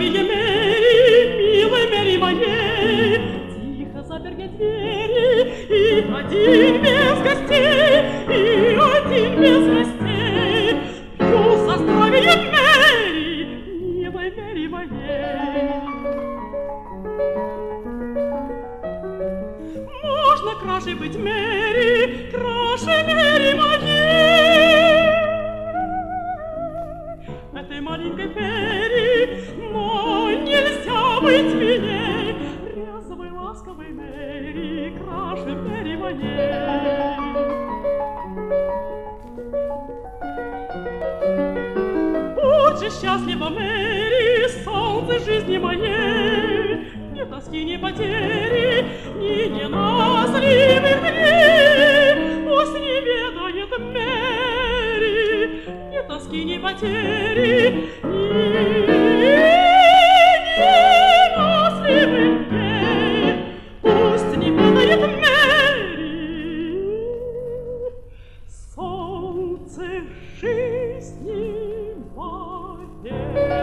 Мария Мэри милой Мэри моей, Тихо заперни двери, и один без гостей, И один без гостей, Пью со здравием Мэри, милой Мэри моей. Можно краше быть Мэри, краше Мэри моей, Этой маленькой Мэри, быть ласковой Мэри, краше Мэри. Будь счастлива, Мэри, солнце жизни моей, Ни тоски, ни потери, ни неназливых дней. Пусть не ведает Мэри, ни тоски, ни потери, ни жизни моей.